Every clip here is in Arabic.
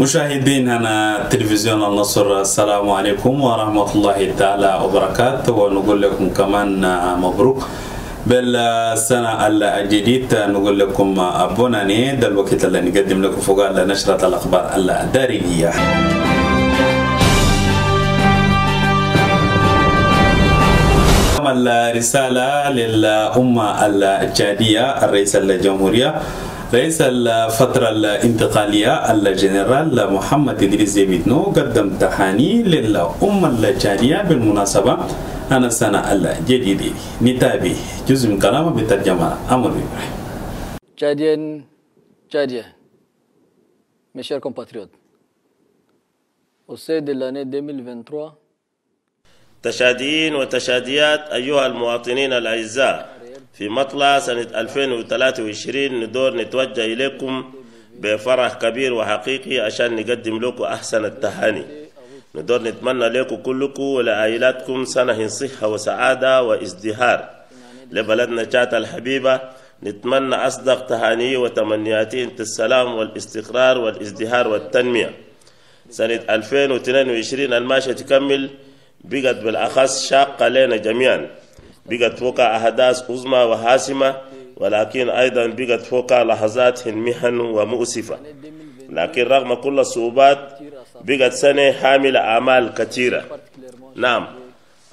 مشاهدين هنا تلفزيون النصر. السلام عليكم ورحمة الله تعالى وبركاته. ونقول لكم كمان مبروك بالسنة الجديد نقول لكم أبوناني ده الوقت اللي نقدم لكم فوق نشرة الأخبار الدارجية الرسالة للأمة الجادية الرئيس الجمهورية رئيس الفترة الانتقالية الجنرال محمد إدريس زيبيتنو قدم تحاني للأمة الجادية بالمناسبة أنا السنة الجديدة نتابع جزء من كلامه بترجمة أمر إبراهيم. Tchadiennes, Tchadiens, mes chers compatriotes, au sein de l'année 2023, تشاديين وتشاديات أيها المواطنين الأعزاء في مطلع سنة 2023 ندور نتوجه إليكم بفرح كبير وحقيقي عشان نقدم لكم أحسن التهاني ندور نتمنى لكم كلكم ولعائلاتكم سنة صحة وسعادة وازدهار. لبلدنا تشات الحبيبة نتمنى أصدق تهاني وتمنياتي انت السلام والاستقرار والازدهار والتنمية. سنة 2022 الماشية تكمل بقت بالأخص شاقة لنا جميعا. بقت فوق أحداث عظمى وحاسمة ولكن أيضا بقت فوق لحظات محن ومؤسفة. لكن رغم كل الصعوبات بقت سنة حاملة أعمال كثيرة. نعم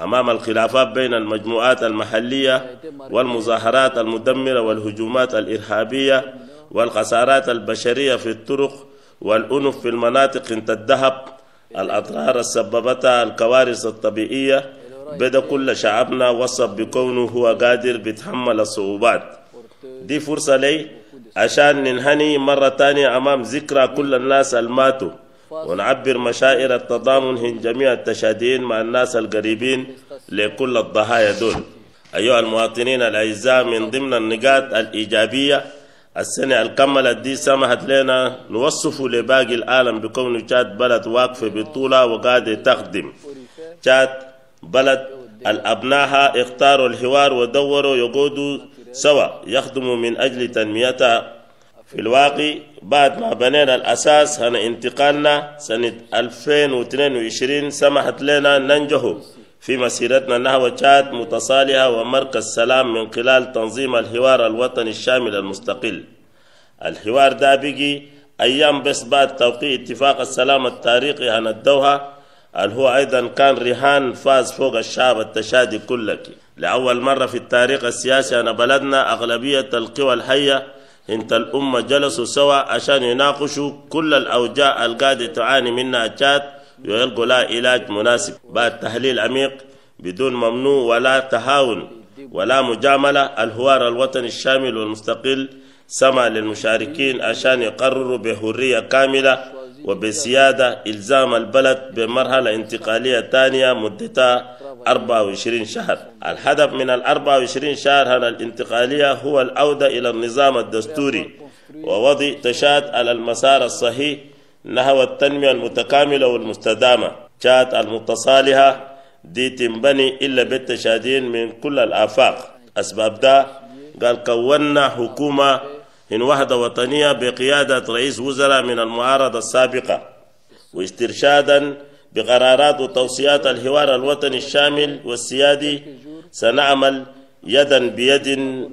أمام الخلافات بين المجموعات المحلية والمظاهرات المدمرة والهجومات الإرهابية والخسارات البشرية في الطرق والأنف في المناطق انت الذهب الأضرار سببتها الكوارث الطبيعية بدا كل شعبنا وصف بكونه هو قادر بيتحمل الصعوبات. دي فرصة لي عشان ننهني مرة تانية أمام ذكرى كل الناس الماتوا. ونعبر مشاعر التضامن من جميع التشادين مع الناس القريبين لكل الضحايا دول. أيها المواطنين الأعزاء من ضمن النقاط الإيجابية السنة الكملت دي سمحت لنا نوصف لباقي العالم بكون تشاد بلد واقفة بطولة وقاعدة تخدم. تشاد بلد الأبناء اختاروا الحوار ودوروا يقودوا سوا يخدموا من أجل تنميتها. في الواقع بعد ما بنينا الأساس هنا انتقالنا سنة 2022 سمحت لنا ننجح في مسيرتنا نحو تشاد متصالحة ومركز سلام من خلال تنظيم الحوار الوطني الشامل المستقل. الحوار ده بقي أيام بس بعد توقيع اتفاق السلام التاريخي عن الدوحة. اللي هو أيضا كان رهان فاز فوق الشعب التشادي كلك. لأول مرة في التاريخ السياسي أنا بلدنا أغلبية القوى الحية إنت الأمة جلسوا سوا عشان يناقشوا كل الأوجاع القاعدة تعاني منها تشاد ويلقوا لها علاج مناسب. بعد تحليل عميق بدون ممنوع ولا تهاون ولا مجاملة الحوار الوطني الشامل والمستقل سمع للمشاركين عشان يقرروا بحرية كاملة وبسيادة إلزام البلد بمرحلة انتقالية ثانية مدتها 24 شهر. الهدف من ال 24 شهر الانتقالية هو العودة إلى النظام الدستوري ووضع تشاد على المسار الصحيح نحو التنمية المتكاملة والمستدامة. تشاد المتصالحة دي تنبني إلا بالتشادين من كل الآفاق. أسباب ده قال كونا حكومة من وحدة وطنية بقيادة رئيس وزراء من المعارضة السابقة واسترشادا بقرارات وتوصيات الحوار الوطني الشامل والسيادي سنعمل يدا بيد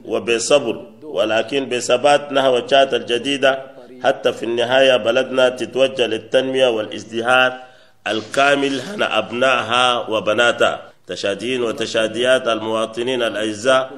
وبصبر ولكن بثبات نحو تشاد الجديدة حتى في النهاية بلدنا تتوجه للتنمية والازدهار الكامل هنا أبنائها وبناتها. تشاديين وتشاديات المواطنين الأعزاء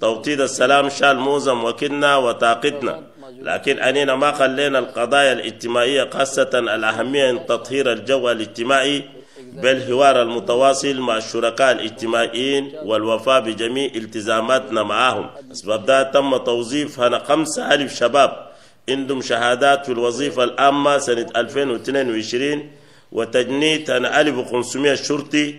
توطيد السلام شال موزم وكنا وطاقتنا. لكن أننا ما خلينا القضايا الاجتماعية خاصة الأهمية من تطهير الجو الاجتماعي بالحوار المتواصل مع الشركاء الاجتماعيين والوفاء بجميع التزاماتنا معهم. أسباب ده تم توظيف هنا خمسة ألف شباب. عندهم شهادات في الوظيفة العامة سنة 2022 وتجنيد هنا 1500 شرطي.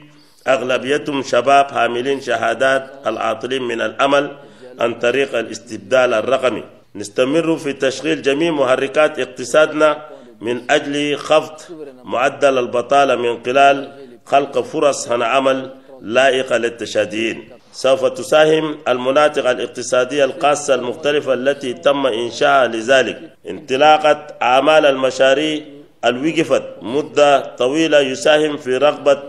أغلبيتهم شباب حاملين شهادات العاطلين من الأمل عن طريق الاستبدال الرقمي. نستمر في تشغيل جميع محركات اقتصادنا من أجل خفض معدل البطالة من خلال خلق فرص عمل لائقة للتشاديين. سوف تساهم المناطق الاقتصادية الخاصة المختلفة التي تم إنشائها لذلك. انطلاقة أعمال المشاريع الوقفت مدة طويلة يساهم في رغبة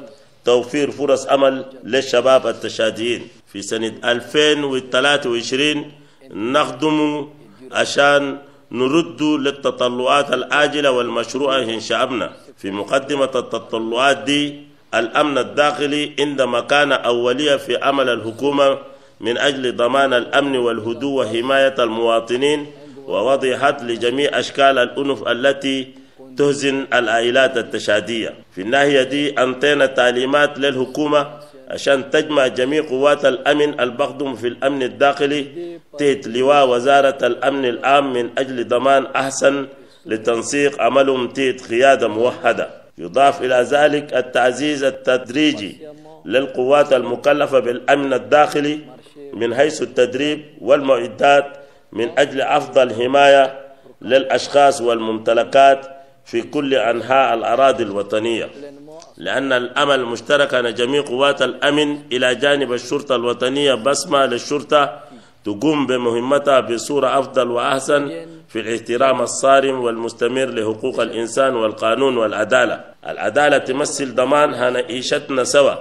توفير فرص عمل للشباب التشاديين. في سنة 2023 نخدم عشان نرد للتطلعات العاجلة والمشروعة إن شعبنا في مقدمة التطلعات دي الأمن الداخلي عندما كان أولية في عمل الحكومة من أجل ضمان الأمن والهدوء وحماية المواطنين ووضع حد لجميع أشكال الأنف التي تهزن العائلات التشادية. في الناحية دي أنطينا تعليمات للحكومة عشان تجمع جميع قوات الأمن البخدم في الأمن الداخلي تحت لواء وزارة الأمن العام من أجل ضمان أحسن لتنسيق عملهم تحت قيادة موحدة. يضاف إلى ذلك التعزيز التدريجي للقوات المكلفة بالأمن الداخلي من حيث التدريب والمعدات من أجل أفضل حماية للأشخاص والممتلكات في كل أنحاء الأراضي الوطنية. لأن الأمل مشترك أن جميع قوات الأمن إلى جانب الشرطة الوطنية بسمة للشرطة تقوم بمهمتها بصورة أفضل وأحسن في الاحترام الصارم والمستمر لحقوق الإنسان والقانون والعدالة. العدالة تمثل ضمان هنعيشتنا سوا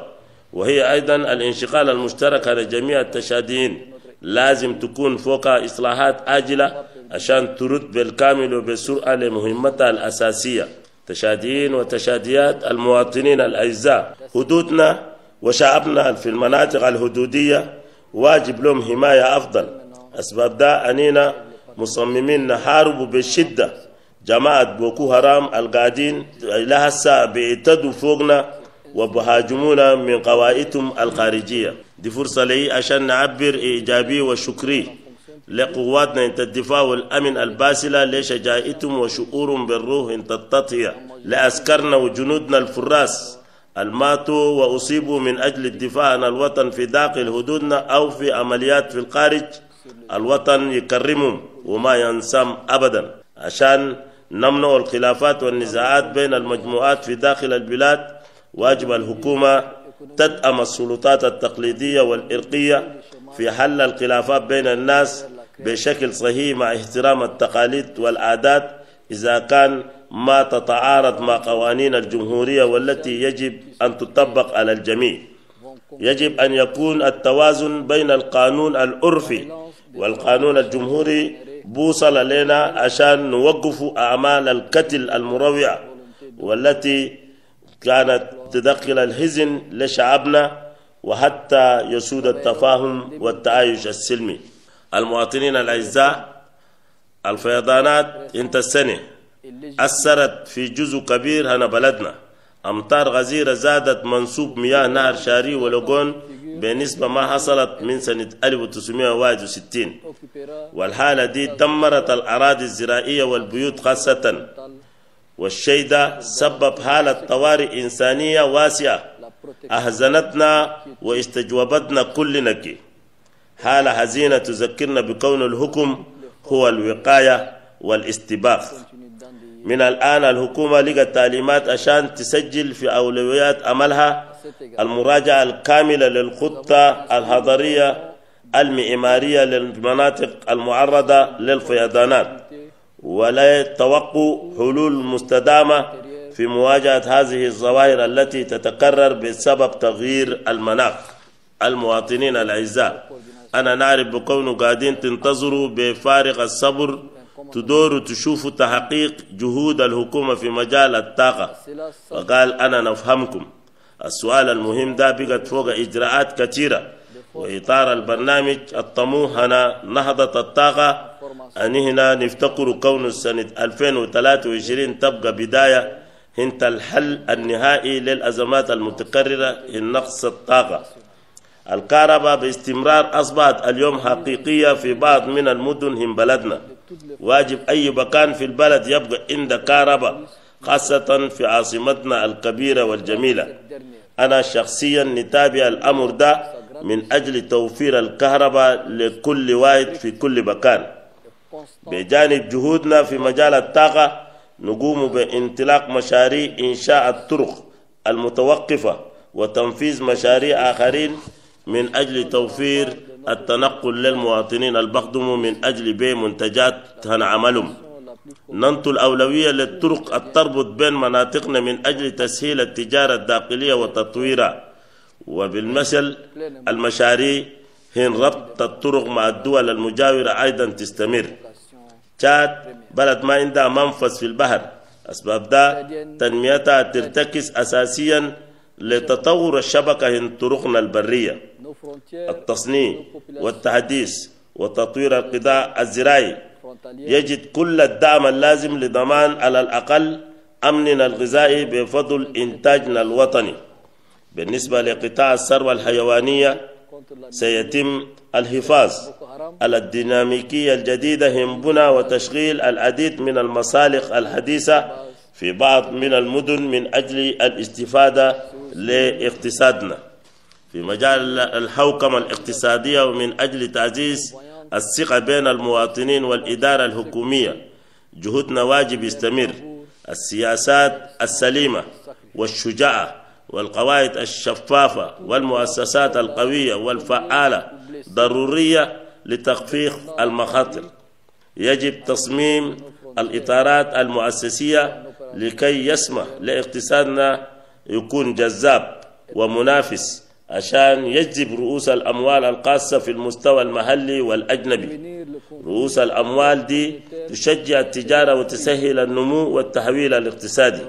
وهي أيضا الانشغال المشترك على جميع التشاديين لازم تكون فوق إصلاحات آجلة عشان ترد بالكامل وبسرعة لمهمتها الأساسية. تشاديين وتشاديات المواطنين الأعزاء. حدودنا وشعبنا في المناطق الحدودية واجب لهم حماية أفضل. أسباب ده أنينا مصممين نحارب بشدة جماعة بوكو حرام القاعدين لها الساعة بيعتدوا فوقنا وبهاجمونا من قوائتهم الخارجية. دي فرصة لي عشان نعبر إيجابي وشكري. لقواتنا انت الدفاع والأمن الباسلة لشجاعتهم وشعورهم بالروح انت التطهية لأسكرنا وجنودنا الفراس الماتوا وأصيبوا من أجل الدفاع عن الوطن في داخل حدودنا أو في عمليات في الخارج الوطن يكرمهم وما ينسم أبدا. عشان نمنع الخلافات والنزاعات بين المجموعات في داخل البلاد واجب الحكومة تدعم السلطات التقليدية والإرقية في حل الخلافات بين الناس بشكل صحيح مع احترام التقاليد والعادات إذا كان ما تتعارض مع قوانين الجمهورية والتي يجب أن تطبق على الجميع. يجب أن يكون التوازن بين القانون العرفي والقانون الجمهوري بوصل لنا عشان نوقف أعمال القتل المروعة والتي كانت تدخل الحزن لشعبنا وحتى يسود التفاهم والتعايش السلمي. المواطنين الأعزاء الفيضانات انت السنة. أثرت في جزء كبير هنا بلدنا. أمطار غزيرة زادت منسوب مياه نهر شاري ولقون بنسبة ما حصلت من سنة 1961 والحالة دي دمرت الأراضي الزراعية والبيوت خاصة. والشيء ده سبب حالة طوارئ إنسانية واسعة. أحزنتنا واستجوبتنا كلنا حالة حزينة تذكرنا بكون الحكم هو الوقاية والاستباق. من الآن الحكومة لقت تعليمات عشان تسجل في أولويات عملها المراجعة الكاملة للخطة الحضرية المعمارية للمناطق المعرضة للفيضانات ولا توقع حلول مستدامة في مواجهة هذه الظواهر التي تتكرر بسبب تغيير المناخ. المواطنين الأعزاء أنا نعرف بكونه قاعدين تنتظروا بفارغ الصبر تدوروا تشوفوا تحقيق جهود الحكومة في مجال الطاقة. وقال أنا نفهمكم. السؤال المهم ده بقت فوق إجراءات كثيرة. وإطار البرنامج الطموح هنا نهضة الطاقة. أن هنا نفتكر كون السنة 2023 تبقى بداية هنت الحل النهائي للأزمات المتكررة in نقص الطاقة. الكهرباء باستمرار أصبحت اليوم حقيقية في بعض من المدن هم بلدنا. واجب أي مكان في البلد يبقى عند كهرباء خاصة في عاصمتنا الكبيرة والجميلة. أنا شخصيا نتابع الأمر ده من أجل توفير الكهرباء لكل واحد في كل مكان. بجانب جهودنا في مجال الطاقة نقوم بانطلاق مشاريع إنشاء الطرق المتوقفة وتنفيذ مشاريع آخرين من أجل توفير التنقل للمواطنين البخدم من أجل بيع منتجات هنعملهم ننطو الأولوية للطرق التربط بين مناطقنا من أجل تسهيل التجارة الداخلية وتطويرها. وبالمثل المشاريع هن ربط الطرق مع الدول المجاورة أيضا تستمر. تشاد بلد ما عندها منفذ في البحر. أسباب ده تنميتها ترتكز أساسيا لتطور الشبكة هن طرقنا البرية. التصنيع والتحديث وتطوير القطاع الزراعي. يجد كل الدعم اللازم لضمان على الأقل أمننا الغذائي بفضل إنتاجنا الوطني. بالنسبة لقطاع الثروة الحيوانية سيتم الحفاظ على الديناميكية الجديدة هم بنى وتشغيل العديد من المصالح الحديثة في بعض من المدن من أجل الاستفادة لإقتصادنا. في مجال الحوكمة الاقتصادية ومن أجل تعزيز الثقة بين المواطنين والإدارة الحكومية. جهودنا واجب يستمر. السياسات السليمة والشجاعة والقواعد الشفافة والمؤسسات القوية والفعالة ضرورية لتخفيف المخاطر. يجب تصميم الإطارات المؤسسية لكي يسمح لاقتصادنا يكون جذاب ومنافس. عشان يجذب رؤوس الأموال القاصة في المستوى المحلي والأجنبي. رؤوس الأموال دي تشجع التجارة وتسهل النمو والتحويل الاقتصادي.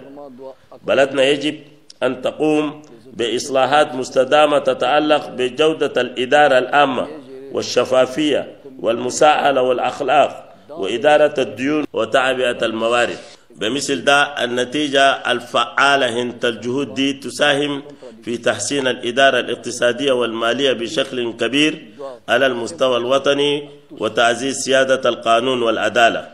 بلدنا يجب أن تقوم بإصلاحات مستدامة تتعلق بجودة الإدارة العامة والشفافية والمساءلة والأخلاق وإدارة الديون وتعبئة الموارد. بمثل ده النتيجة الفعالة هنت الجهود دي تساهم في تحسين الإدارة الاقتصادية والمالية بشكل كبير على المستوى الوطني وتعزيز سيادة القانون والعدالة.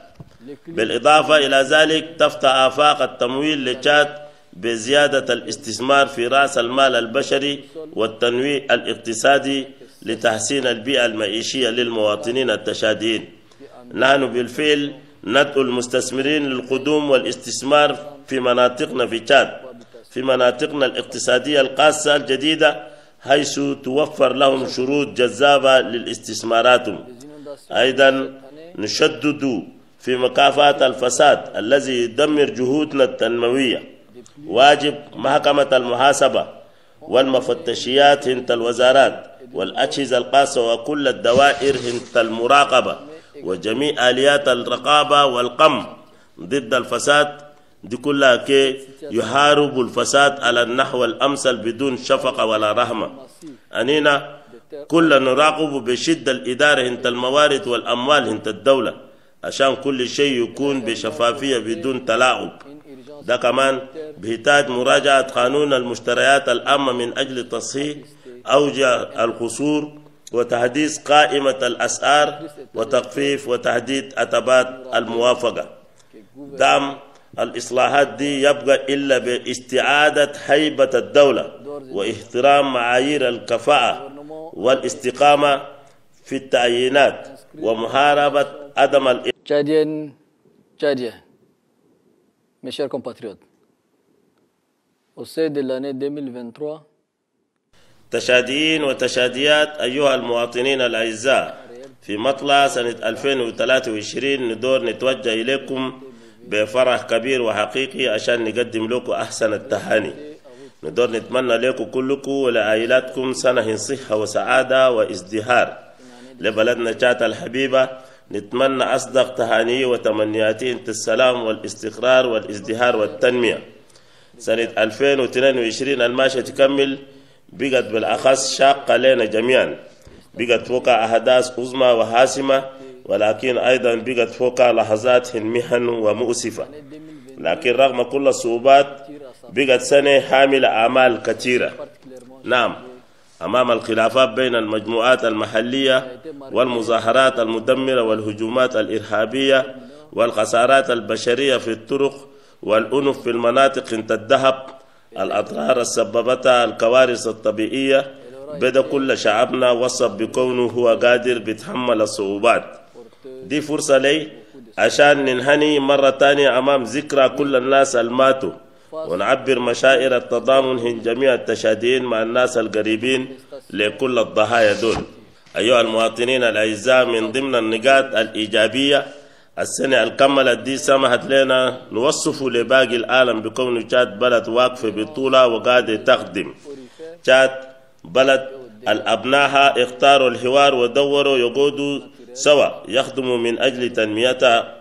بالإضافة إلى ذلك تفتح آفاق التمويل لتشاد بزيادة الاستثمار في رأس المال البشري والتنويع الاقتصادي لتحسين البيئة المعيشية للمواطنين التشاديين نحن بالفعل ندعو المستثمرين للقدوم والاستثمار في مناطقنا في تشاد. في مناطقنا الاقتصادية القاسة الجديدة حيث توفر لهم شروط جذابة للاستثمارات أيضا نشدد في مكافأة الفساد الذي يدمر جهودنا التنموية. واجب محكمة المحاسبة والمفتشيات هنت الوزارات والأجهزة القاسة وكل الدوائر هنت المراقبة وجميع آليات الرقابة والقم ضد الفساد دي كلها كي يحارب الفساد على النحو الأمثل بدون شفقة ولا رحمة. أنينا كل نراقب بشدة الإدارة هنت الموارد والأموال هنت الدولة عشان كل شيء يكون بشفافية بدون تلاعب. ده كمان بيحتاج مراجعة قانون المشتريات العامة من أجل تصحيح أوجه القصور وتحديث قائمة الأسعار وتخفيف وتحديد أتبات الموافقة. دعم الإصلاحات دي يبقى إلا باستعادة هيبة الدولة واحترام معايير الكفاءة والاستقامة في التعيينات ومحاربة عدم ال mes chers compatriotes, au sein de l'année 2023, تشاديين وتشاديات أيها المواطنين الأعزاء في مطلع سنة 2023 ندور نتوجه إليكم بفرح كبير وحقيقي عشان نقدم لكم أحسن التهاني ندور نتمنى لكم كلكم ولعائلاتكم سنة صحة وسعادة وازدهار. لبلدنا تشات الحبيبة نتمنى أصدق تهاني وتمنياتي انت السلام والاستقرار والازدهار والتنمية. سنة 2022 الماشية تكمل بقت بالأخص شاقة لنا جميعا. بقت فوق أحداث عظمى وحاسمة ولكن أيضا بقت فوق لحظات محن ومؤسفة. لكن رغم كل الصعوبات بقت سنة حاملة أعمال كثيرة. نعم أمام الخلافات بين المجموعات المحلية والمظاهرات المدمرة والهجومات الإرهابية والخسارات البشرية في الطرق والأنف في المناطق انت الذهب الأضرار سببتها الكوارث الطبيعية. بدا كل شعبنا وصف بكونه هو قادر بيتحمل الصعوبات. دي فرصة لي عشان ننهني مرة تانية أمام ذكرى كل الناس الماتوا. ونعبر مشاعر التضامن من جميع التشادين مع الناس القريبين لكل الضحايا دول. أيها المواطنين الأعزاء من ضمن النقاط الإيجابية السنة الكملت دي سمحت لنا نوصف لباقي العالم بكون تشاد بلد واقفة بطولة وقاعدة تخدم. تشاد بلد الأبناء اختاروا الحوار ودوروا يقودوا سوا يخدموا من أجل تنميتها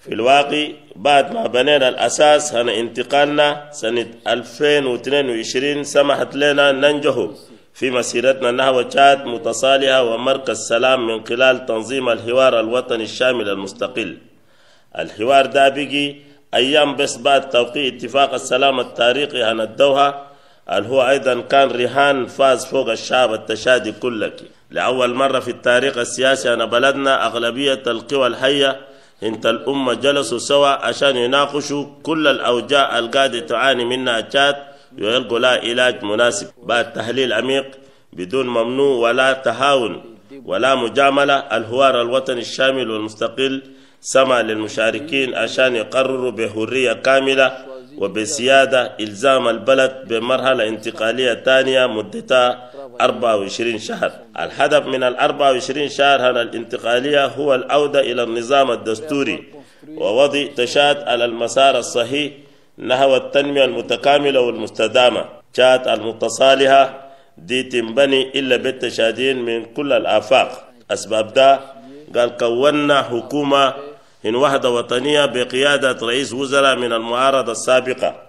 في الواقع. بعد ما بنينا الأساس هنا انتقالنا سنة 2022 سمحت لنا ننجح في مسيرتنا نحو تشاد متصالحة ومركز سلام من خلال تنظيم الحوار الوطني الشامل المستقل. الحوار ده بيجي أيام بس بعد توقيع اتفاق السلام التاريخي عن الدوحة اللي هو أيضا كان رهان فاز فوق الشعب التشادي كلك. لأول مرة في التاريخ السياسي أنا بلدنا أغلبية القوى الحية انت الأمة جلسوا سوا عشان يناقشوا كل الأوجاع القاعدة تعاني منها تشاد ويلقوا لها علاج مناسب. بعد تحليل عميق بدون ممنوع ولا تهاون ولا مجاملة الحوار الوطني الشامل والمستقل سمع للمشاركين عشان يقرروا بحرية كاملة وبسيادة إلزام البلد بمرحلة انتقالية ثانية مدتها 24 شهر. الهدف من ال 24 شهر الانتقالية هو العودة إلى النظام الدستوري ووضع تشاد على المسار الصحيح نحو التنمية المتكاملة والمستدامة. تشاد المتصالحة دي تنبني إلا بالتشادين من كل الآفاق. أسباب ده قال كونا حكومة إن وحدة وطنية بقيادة رئيس وزراء من المعارضة السابقة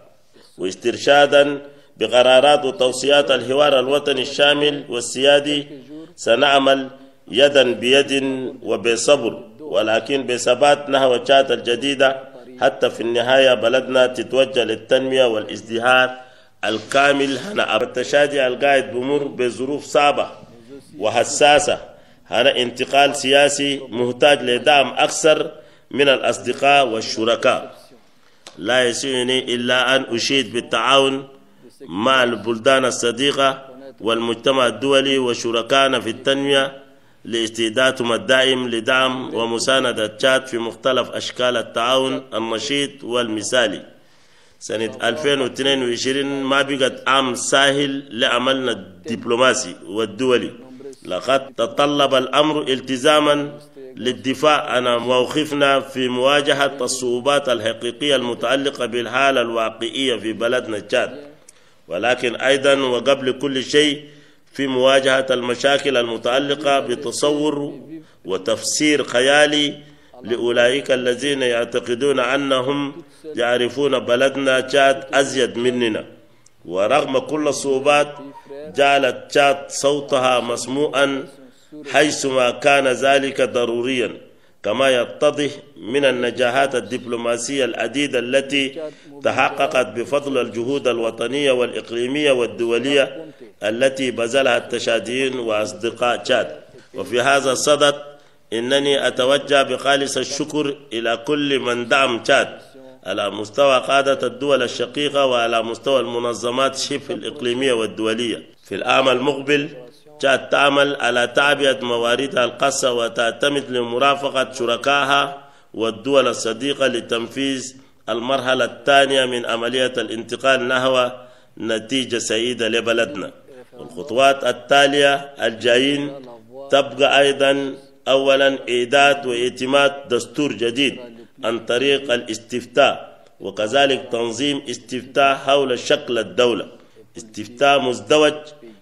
واسترشادا بقرارات وتوصيات الحوار الوطني الشامل والسيادي سنعمل يدا بيد وبصبر ولكن بثبات نحو تشاد الجديدة حتى في النهاية بلدنا تتوجه للتنمية والازدهار الكامل. هنا التشادي القاعد بمر بظروف صعبة وحساسة. هنا انتقال سياسي محتاج لدعم أكثر من الأصدقاء والشركاء. لا يسعني إلا أن أشيد بالتعاون مع البلدان الصديقة والمجتمع الدولي وشركائنا في التنمية لاستعدادهم الدائم لدعم ومساندة تشاد في مختلف أشكال التعاون النشيط والمثالي. سنة 2022 ما بقت عام ساهل لعملنا الدبلوماسي والدولي. لقد تطلب الأمر التزاما للدفاع. عن موقفنا في مواجهة الصعوبات الحقيقية المتعلقة بالحالة الواقعية في بلدنا تشاد. ولكن أيضا وقبل كل شيء في مواجهة المشاكل المتعلقة بتصور وتفسير خيالي لأولئك الذين يعتقدون أنهم يعرفون بلدنا تشاد أزيد مننا. ورغم كل الصعوبات جعلت تشاد صوتها مسموعا حيثما كان ذلك ضروريا كما يتضح من النجاحات الدبلوماسية العديدة التي تحققت بفضل الجهود الوطنية والإقليمية والدولية التي بذلها التشاديين وأصدقاء تشاد. وفي هذا الصدد إنني أتوجه بخالص الشكر إلى كل من دعم تشاد على مستوى قادة الدول الشقيقة وعلى مستوى المنظمات شبه الإقليمية والدولية. في العام المقبل تعمل على تعبئة مواردها القصة وتعتمد لمرافقة شركائها والدول الصديقة لتنفيذ المرحلة الثانية من عملية الانتقال نحو نتيجة سعيدة لبلدنا. الخطوات التالية الجايين تبقى أيضا أولا إعداد واعتماد دستور جديد عن طريق الاستفتاء وكذلك تنظيم استفتاء حول شكل الدولة. استفتاء مزدوج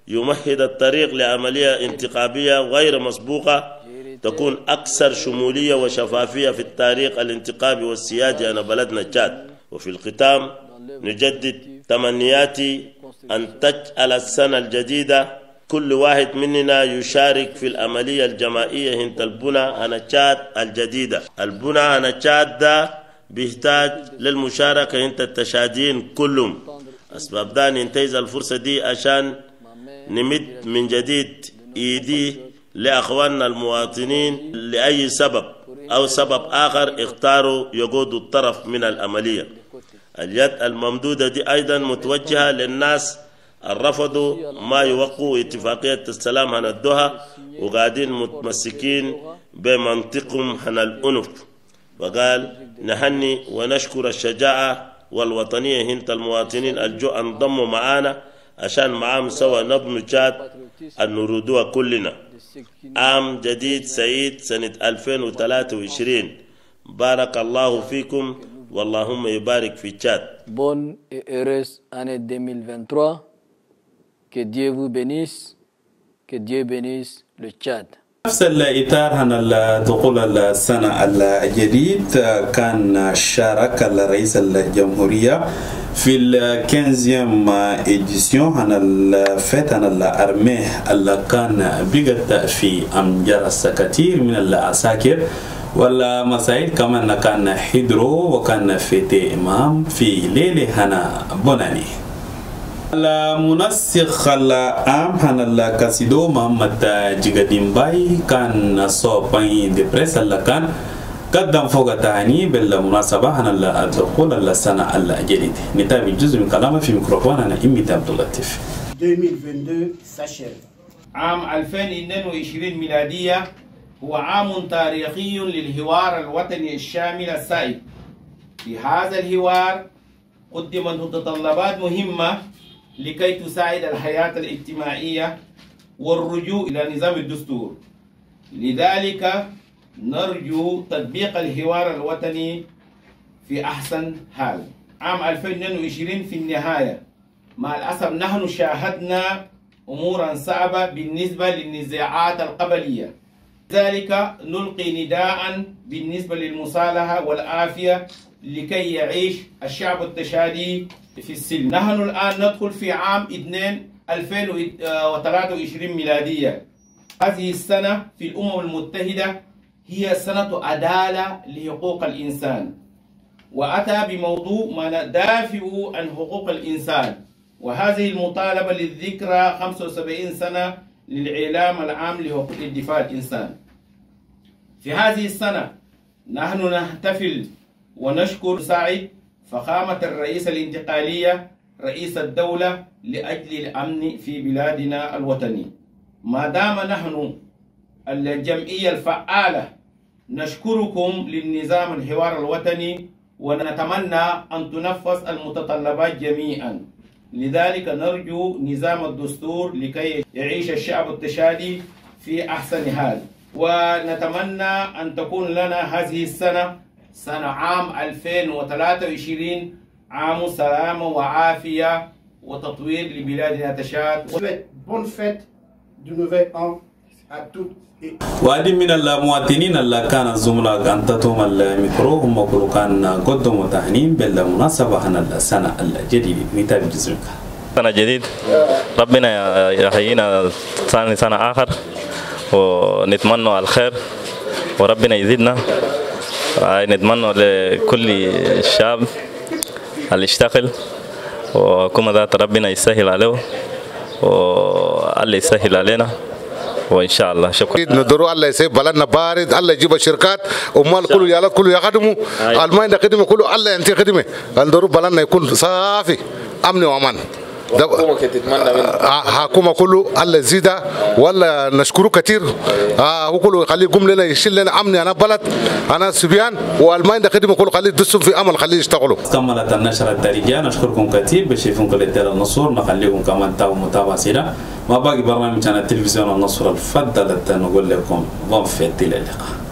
يمهد الطريق لعملية انتخابية غير مسبوقة تكون أكثر شمولية وشفافية في التاريخ الانتخابي والسيادي أنا بلدنا تشاد وفي الختام نجدد تمنياتي أن تجعل السنة الجديدة كل واحد مننا يشارك في العملية الجماعية هنت البنى أنا تشاد الجديدة. البنى أنا تشاد ده بيحتاج للمشاركة هنت التشادين كلهم. أسباب ده ننتهز الفرصة دي عشان نمد من جديد إيدي لأخواننا المواطنين لأي سبب أو سبب آخر اختاروا يقودوا الطرف من العملية. اليد الممدودة دي أيضا متوجهة للناس الرفضوا ما يوقعوا اتفاقية السلام الدوحة وقاعدين متمسكين بمنطقهم عن الأنف. وقال نهني ونشكر الشجاعة والوطنية هنت المواطنين الجو انضموا معانا عشان معاهم سوا نبنوا تشاد النرودوها كلنا عام جديد سعيد سنة 2023 بارك الله فيكم واللهم يبارك في تشاد Bonne et heureuse année 2023. Que Dieu vous bénisse. Que Dieu bénisse le Tchad. نفس الإطار هنا دخول السنة الجديد كان شارك الرئيس الجمهورية في الكنزيام إديسيون هنا الفيت هنا الأرمي اللي كان بقت في أمجرس كثير من العساكر والمساعد كمان كان حضروا وكان في إمام في ليلة هنا بناني المنسق العام هنا الكاسيدو محمد جيغادين باي كان صوبين دي بريس كان قدم فوق تهاني بالمناسبة. هنا الدخول السنة الجديدة نتابع جزء من كلامه في ميكروفون. أنا إمي عبد اللطيف 2022 s'achève. عام 2022 ميلادية هو عام تاريخي للحوار الوطني الشامل السائد. في هذا الحوار قدمت متطلبات مهمة لكي تساعد الحياة الاجتماعية والرجوع إلى نظام الدستور. لذلك نرجو تطبيق الحوار الوطني في أحسن حال. عام 2022 في النهاية. مع الأسف نحن شاهدنا أمورا صعبة بالنسبة للنزاعات القبلية. ذلك نلقي نداء بالنسبة للمصالحة والعافية لكي يعيش الشعب التشادي في السلم. نحن الآن ندخل في عام 2 2023 ميلادية. هذه السنة في الأمم المتحدة هي سنة عدالة لحقوق الإنسان. وأتى بموضوع ما ندافع عن حقوق الإنسان. وهذه المطالبة للذكرى 75 سنة للإعلام العام لحقوق الدفاع الإنسان. في هذه السنة نحن نحتفل ونشكر سعيد فخامة الرئيس الانتقالية رئيس الدولة لأجل الأمن في بلادنا الوطني. ما دام نحن الجمعية الفعالة نشكركم للنظام الحوار الوطني ونتمنى أن تنفذ المتطلبات جميعا. لذلك نرجو نظام الدستور لكي يعيش الشعب التشادي في أحسن حال. ونتمنى أن تكون لنا هذه السنة سنة عام 2023 عام سلامة وعافية وتطوير لبلادنا تشاد. Bonne fête du nouvel وادي من المواطنين اللي كان الزملاء أنتتهم الميكرو هم كل كان قدموا تهنين بالمناسبة هنا السنة الجديدة. جزء منها. سنة جديد ربنا يحيينا ثاني سنة آخر ونتمنى الخير وربنا يزيدنا. نتمنى لكل الشعب اللي يشتغل وكما ذات ربنا يسهل عليه والله يسهل علينا. وإن شاء الله شكرا ندرو الله يسيب بلدنا بارد الله يجيب الشركات امال كله يلا كله يخدموا أيوة. الماء ده خدمه كله الله ينتهي خدمه ندرو بلدنا يكون صافي أمن وأمان. ده- آه، حكومة كله الله يزيدها. ولا نشكره كثير آه هو كله يخليه يقوم لنا يشيل لنا امني أنا بلد أنا سبيان والماء ده خدمه كله خليه يدسوا في أمل خليه يشتغلوا. كملت النشرة التاريخية نشكركم كثير بشوفكم كل التالي النصور. نخليكم كمان تابعوا متابعة سيرة. ما باقي برنامج عن التلفزيون النصر الفضل نقول لكم فيت إلى اللقاء